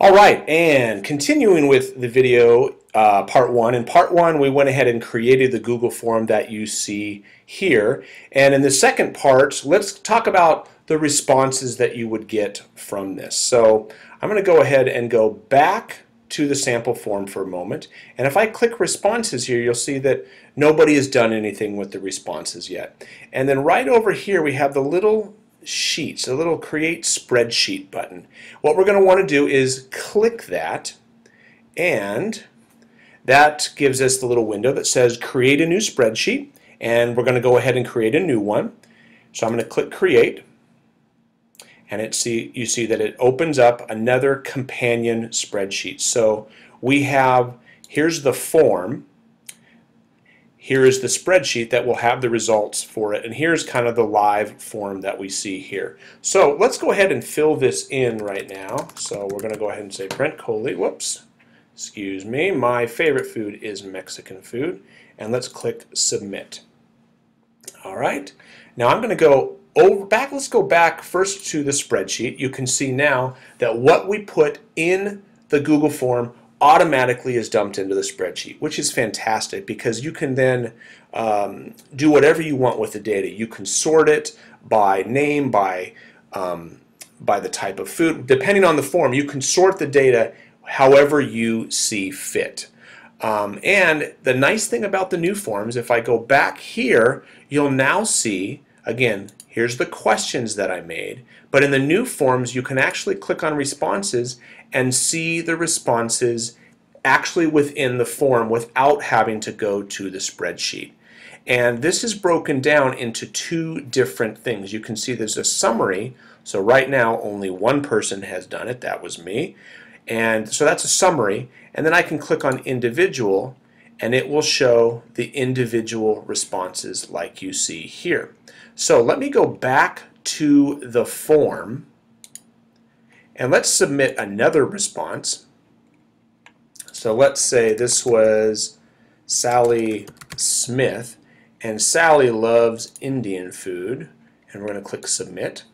All right, and continuing with the video uh, part one. In part one, we went ahead and created the Google form that you see here. And in the second part, let's talk about the responses that you would get from this. So I'm going to go ahead and go back to the sample form for a moment. And if I click responses here, you'll see that nobody has done anything with the responses yet. And then right over here, we have the little sheets, a little create spreadsheet button. What we're going to want to do is click that and that gives us the little window that says create a new spreadsheet and we're going to go ahead and create a new one. So I'm going to click create and it see you see that it opens up another companion spreadsheet. So we have here's the form here is the spreadsheet that will have the results for it. And here's kind of the live form that we see here. So let's go ahead and fill this in right now. So we're going to go ahead and say Brent Coley, whoops, excuse me, my favorite food is Mexican food. And let's click submit. All right, now I'm going to go over back. Let's go back first to the spreadsheet. You can see now that what we put in the Google form automatically is dumped into the spreadsheet, which is fantastic because you can then um, do whatever you want with the data. You can sort it by name, by um, by the type of food. Depending on the form, you can sort the data however you see fit. Um, and the nice thing about the new forms, if I go back here, you'll now see, again, here's the questions that I made, but in the new forms, you can actually click on responses and see the responses actually within the form without having to go to the spreadsheet. And this is broken down into two different things. You can see there's a summary. So right now only one person has done it. That was me. And so that's a summary. And then I can click on individual and it will show the individual responses like you see here. So let me go back to the form and let's submit another response. So let's say this was Sally Smith and Sally loves Indian food and we're going to click submit.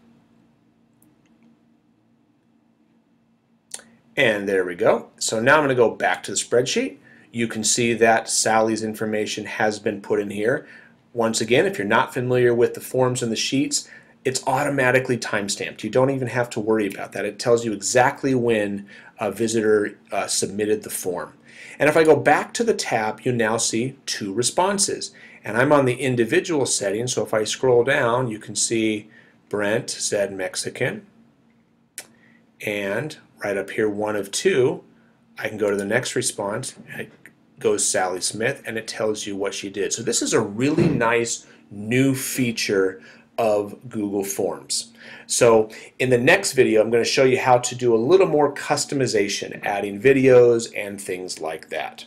And there we go. So now I'm going to go back to the spreadsheet. You can see that Sally's information has been put in here. Once again, if you're not familiar with the forms and the sheets, it's automatically timestamped. You don't even have to worry about that. It tells you exactly when a visitor uh, submitted the form. And if I go back to the tab, you now see two responses. And I'm on the individual setting, so if I scroll down, you can see Brent said Mexican. And right up here, one of two, I can go to the next response. Goes Sally Smith, and it tells you what she did. So this is a really nice new feature of Google Forms. So in the next video, I'm going to show you how to do a little more customization, adding videos and things like that.